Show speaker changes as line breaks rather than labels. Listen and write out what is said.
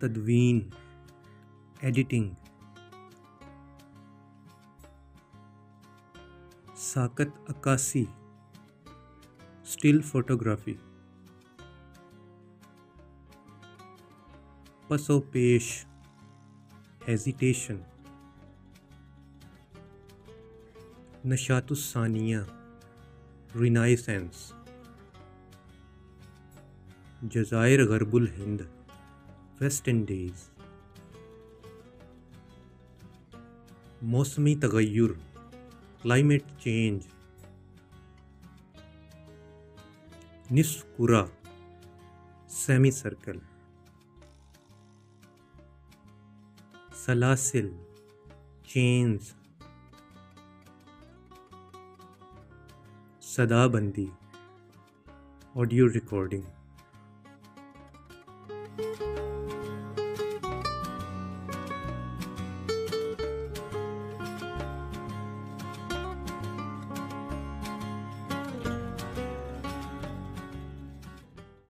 तदवीन editing साकत अक्सी still photography पसो पेश हेजिटेशन नशातुसानिया रिनाइसेंस जज़ायर गरबुल हिंद। वेस्ट इंडीज़ मौसमी तगैर क्लाइमेट चेंज निस्कुरा सेमी सर्कल सलासिल चेन्स सदाबंदी ऑडियो रिकॉर्डिंग